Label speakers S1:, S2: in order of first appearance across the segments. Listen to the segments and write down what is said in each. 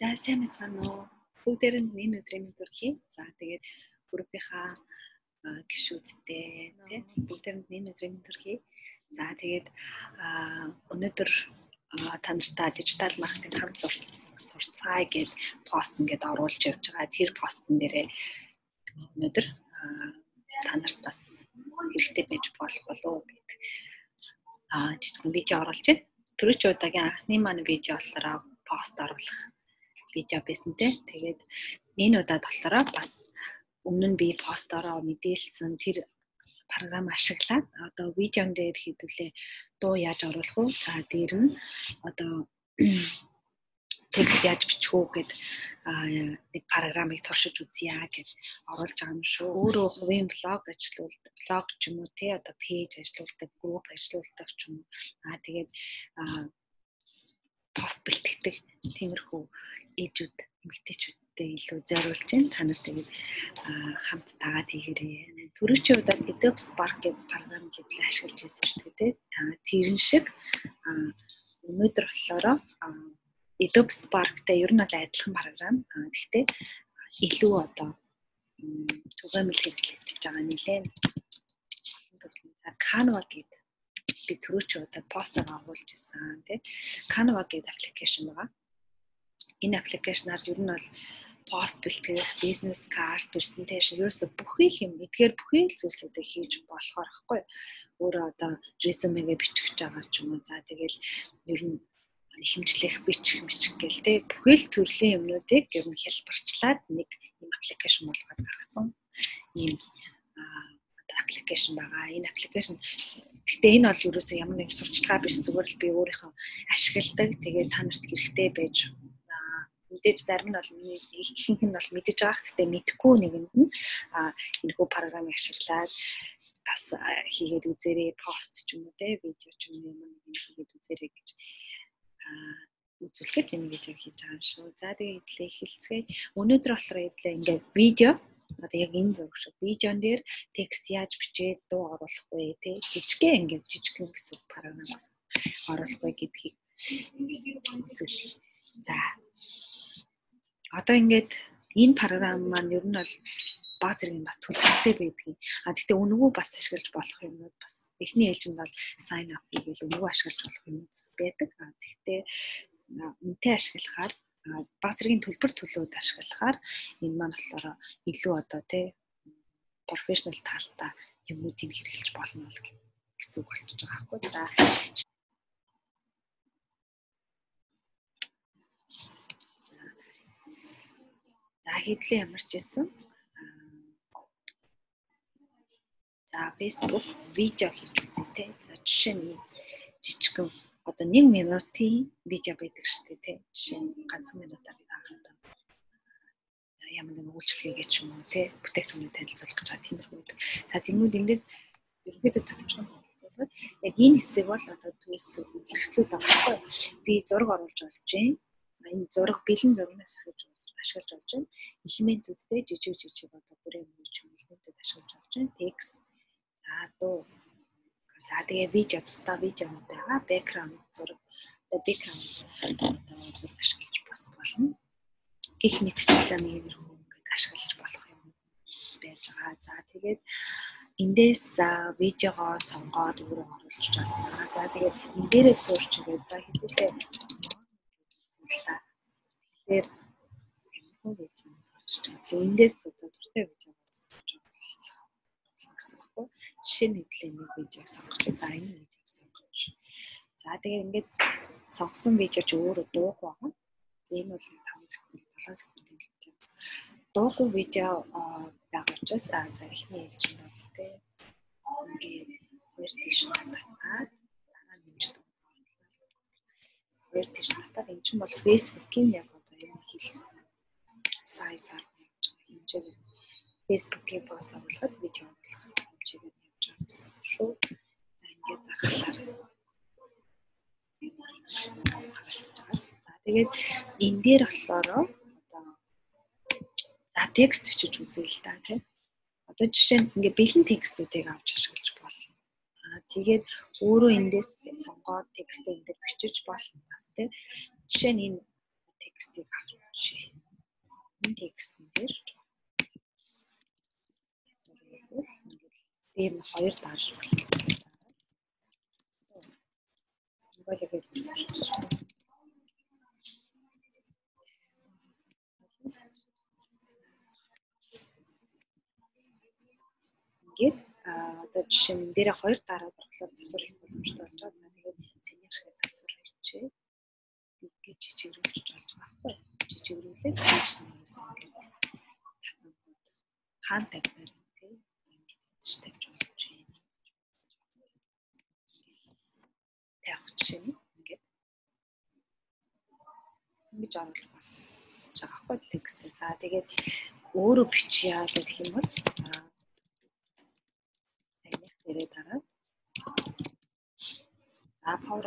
S1: За сайн мэцгаана уу. Бүгдээрэнд энэ өдрийн мэнд хүргэе. За тэгээд группийнхаа гişүүдтэй тий бүгдээрэнд энэ өдрийн мэнд хүргэе. За тэгээд өнөөдөр та нартай дижитал маркетинг хамт сурцгаая гэд пост ингээд оруулж явж байгаа. Тэр постн дээрээ өнөөдөр та нарт бас хэрэгтэй байж болох болов гэд аа жижигхэн видео оруулж байна. Төрөч удаагийн анхны маань видео болохоор пост оруулах видео байсан те. Тэгээд энэ удаад болохоор бас өмнө нь би постороо мэдээлсэн тэр програм ашиглаад одоо видеон дээр хийдүүлээ дуу яаж оруулах вэ? За дээр нь одоо текст яаж бичих үү гэд нэг програмыг туршиж үзье гэд оруулж байгаа юм шүү. Өөрөө хувийн блог ажиллуулдаг, блог ч юм уу те одоо пэйж ажиллуулдаг, групп ажиллуулдаг ч юм уу. Аа тэгээд пост бэлтгэдэг тиймэрхүү ээжүүд, эмэгтэйчүүдтэй илүү зориулж байна. Та нар тэгээд хамт дагаад хийгээрэй. Төрөвчийн удаад Adobe Spark гэдэг програм хэвлээ ашиглаж байсан шүү дээ. Тэр шиг өнөөдөр болохоор Adobe Spark-тай ер нь бол адилхан програм. Гэхдээ илүү одоо түгээмэл хэрэглэгдэж байгаа нэлээд Canva гэдэг би түрүүч удаад постер агуулж ирсэн тий Canva гэдэг аппликейшн байгаа. Энэ аппликейшнаар ер нь бол пост бэлтгэх, бизнес карт, презентацийн ерөөсө бүхий л юм эдгээр бүхий л зүйлсүүдийг хийж болохоор ахгүй. Өөрөө одоо резюмегээ бичих байгаа ч юм уу. За тэгэл ер нь хэмжлэх бичих бичих гээл те бүхий л төрлийн юмнуудыг ер нь хэлбэрчлээд нэг юм аппликейшн болгоод гаргацсан ийм аппликейшн байгаа. Энэ аппликейшн гэхдээ энэ бол ерөөсөө ямар нэгэн сурчлагаа биш зүгээр л би өөрийнхөө ашигладаг. Тэгээд та нарт хэрэгтэй байж мэдээж зарим нь бол ихэнх нь бол мэдэж байгаа. Гэхдээ мэдхгүй нэгэнд нь энэхүү програмыг ашиглаад бас хийгээд үзээрэй пост ч юм уу те видео ч юм уу юм хийгээд үзээрэй гэж үзүүлэхэд энэ видео хийж байгаа юм шүү. За тэгээ идлээ эхэлцгээе. Өнөөдөр болохоор идлээ ингээд видео одоо яг энэ зураг шиг видеон дээр текст яаж бичээд дуу оруулах вэ те жижигхэн ингээд жижигхэн гэсэн програмаас оруулах вэ гэдгийг үзүүлье. За. Одоо ингээд энэ програм маань ер нь бол баг зэрэг бас төлөвлөлттэй байдгийг. А гэхдээ өнгөө бас ашиглаж болох юмнууд бас эхний ээлжинд бол sign up хийгээл өнгөө ашиглаж болох юмуд бас байдаг. А гэхдээ үнтэй ашиглахаар баг зэргийн төлбөр төлөөд ашиглахаар энэ маань болохоор илүү одоо тий профешнл талтай юмнуудыг хэрэглэж болно л гэсэн үг болчихж байгаа байхгүй. За За хэдлээ ямар ч байсан. За Facebook видео хийж те. За жишээ нь жижигхэн одоо 1 минутын видео байдаг шүү дээ тий. Жишээ нь ганцхан минутаар хаагаад ямар нэгэн үйлчлэгээ ч юм уу тий бүтээгдэхүүнийг танилцуулах гэж байгаа тиймэрхүү. За тэнгууд эндээс ерөнхийдөө товчхон хэлцүүлээд яг энэ хэсэг бол одоо төвс хэрэгслүүд байхгүй. Би зураг оруулж болж байна. Энэ зураг бэлэн зурнаас гэж ашиглаж болж байна. Элементүүдтэй жижиг жижиг одоо бүрэн мөрч элементүүд ашиглаж болж байна. Текст, аа дуу За тэгээ видео тусдаа видео байгаа. Background зураг одоо background одоо зураг ашиглаж бас болно. Гэх мэтчлэн иймэрхүү ингээд ашиглаж болох юм байж байгаа. За тэгээд эндээс видеогоо сонгоод өөрөө оруулж байна. За тэгээд энэ дээрээ суурч ингээд за хэдүүлээ Тэгэхээр юу гэж юм гарч байгаа. Эндээс одоо дуртай видео болсон гэсэн үг. Жишээ нь хэвлээ нэг видеог сонгох. За энэ видеог сонгож. За тэгээ ингээд сонгосон видео ч өөрөө дууг байгаа. Энэ бол 5 секунд 7 секундын видео. Дуугүй видео байгаа учраас за эхний ээлжинд бол тэ ингээд хоёр тийш татаад дараа нэмж дуу. Хоёр тийш татаад энэ чинь бол Facebook-ийн яг одоо энэ хэл сайзаар явж байгаа хэмжээ. Facebook-ийн пост оруулахад видео оруулах хэмжээгээр явж байгаа гэсэн шүү. Ингээд ахлаар. За тэгээд энэ дээр болохоор одоо за текст бичиж үзье л да тийм. Одоо жишээ нь ингээд бэлэн текстүүдийг авч ашиглаж болно. Аа тэгээд өөрөө эндээс сонгоод текстээ энэ дээр бичиж болно бас тийм. Жишээ нь энэ текстийг авчи. Энэ текстэн дээр дээр нь хоёр дарж болно. Монгол яг гэж ингээд одоо жишээ нь дээрээ хоёр дараа болохоор засвар их боломжтой болж байгаа. За тэгээд цэнийг шиг засвар хийчихээ. Ингээд жижигрүүлж болж байгаа. Жижигрүүлээд хааш нь юусэн ингээд татнууд хаан тавьмаар тий. Ингээд тавьж болж байна. Тавих жишээ нь ингээд ингэж оруулах болж байгаа байхгүй текст. За тэгээд өөрөө бичье гэх юм бол за дээрээ дараад за power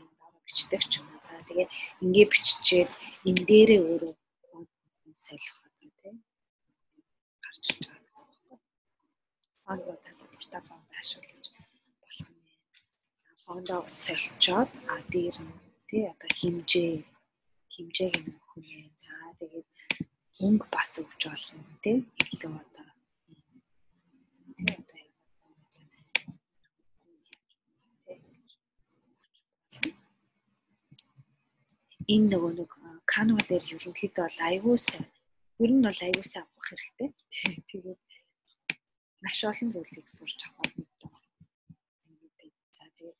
S1: энэ дараа бичдэг ч юм уу. За тэгээ ингээ биччихээд энэ дээрээ өөрөө солих одоо тийм гарч ирж байгаа гэсэн үг байна. Фондоо тасалбартаа фонд ашиглаж болох юм. Фондоо солилцоод а дээр нь тий одоо хэмжээ хэмжээг нь юм. За тэгээд өнгө бас өгч болно тий илүү одоо энэ нөгөө нэг Canva дээр ерөнхийдөө бол аягүй сайн. Ер нь бол аягүй сайн авах хэрэгтэй. Тэгээд маш олон зүйлийг сурч авах хэрэгтэй. За тэгээд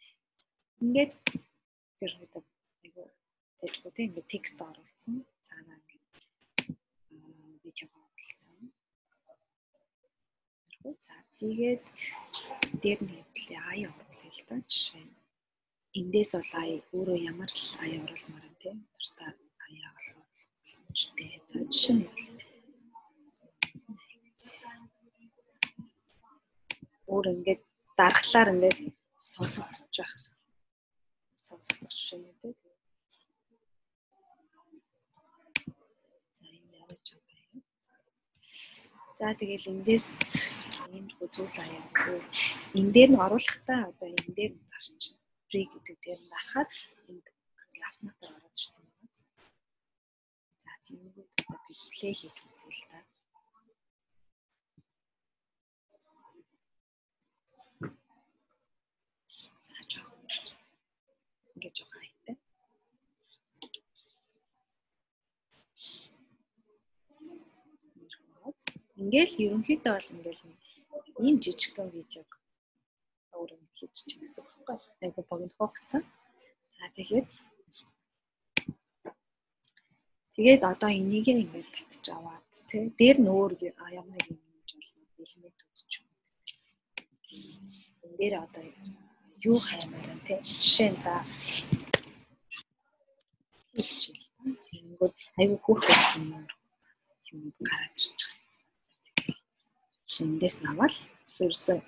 S1: ингээд хөдөө аягүй тийм ингээд текст оруулсан. Цаанаа ингээд видео оруулсан. За тэгээд дээр нь хэвлээ ая оруулъя л да жишээ нь. Эндээс бол ая өөрөө ямар л ая оруулмаар юм тийм дуртай ая оруулалттэй за жишээ нь өөр ингээд дарахлаар ингээд сонсогдож байх сонсогдож нь тийм за энэ яаж байгаа юм. За тэгэл эндээс ийм зүйл аяа зүйл энэ дээр нь оруулахдаа одоо энэ дээр нь гарч free гэдэг дээр нь дарахаар энд автоматар ороод ирсэн байна. За тиймээс одоо би play хийж үзье л та. Ингээд жоо хайтай. Ингээл ерөнхийдөө бол ингээл ийм жижигхэн видеог өөрөө хийж чинь гэсэн үг байхгүй. Айгу богино хугацаа. За тэгэхээр тэгээд одоо энийг ингээд татж аваад тий дээр нь өөр ямар нэг юм хийж болно. Элемент үзчих. Энэ дээр одоо юу хаймаар тий жишээ нь за хичээл. Тэгэнгүүт айгу хөөрхөн юм юм гараад ирчих. Шиндээс навал ерөөсөө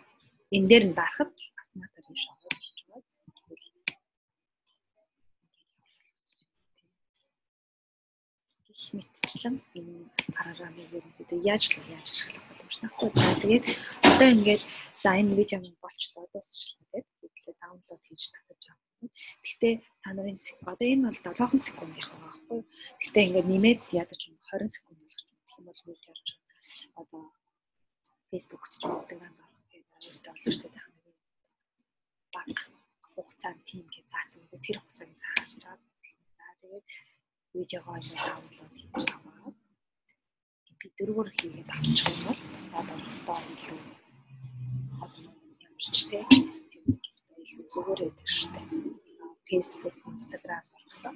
S1: энэ дээр нь дарахад автоматар юм шиг орж байгаа. Гих мэтчлэн энэ програмыг ерөнхийдөө яаж л яаж ашиглах боломжтой. За тэгээд одоо ингээд за энэ видео минь болчлоо дуусчлаа гэдэг. Тэгэлээ даунлоод хийж татаж авах. Гэхдээ та нарын одоо энэ бол 7 секундынх байгаа байхгүй. Гэхдээ ингээд нэмээд ядаж 20 секунд болгож гэх юм бол видео орж одоо Facebook ч юм уу Instagram хэрэгтэй болно шүү дээ. Баг хугацаанд тийм гэж заасан үү тэр хугацааг заарч чаад. Тэгээд видеогоо ингэ даунлоод хийж аваад би дөрвөр хийгээд авчих юм бол цаад орохдоо илүү одоо ямарч те илүү зүгээр байдаг шүү дээ. Facebook, Instagram орохдоо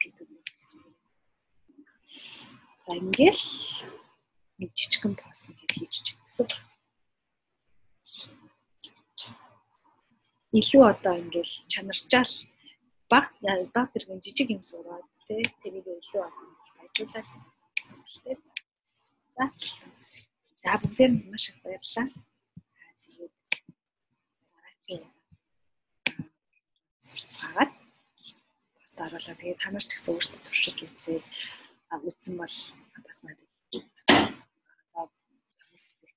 S1: би дөрвөр За ингээл нэг жижигхэн пост нэг хийж чих гэсэн илүү одоо ингээл чанарчаал баг баг зэрэг жижиг юм сураад тий тэрийг илүү баяжуулаад гэсэн үг шүү дээ. За. За бүгдээр маш их баярлалаа. Тэгээд дараагийн сурцаагаад бас дараалаа. Тэгээд та нар ч гэсэн өөрсдөө туршиж үзээд үзсэн бол бас надад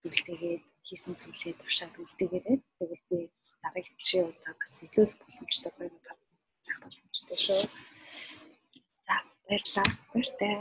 S1: сэтгэлтэйгээд хийсэн зүйлээ туршаад үлдээгээрээ тэгээд би дараагийн удаа бас илүү их боломжтой байх боломжтой. баяртай шүү. За баярлалаа. Баяртай.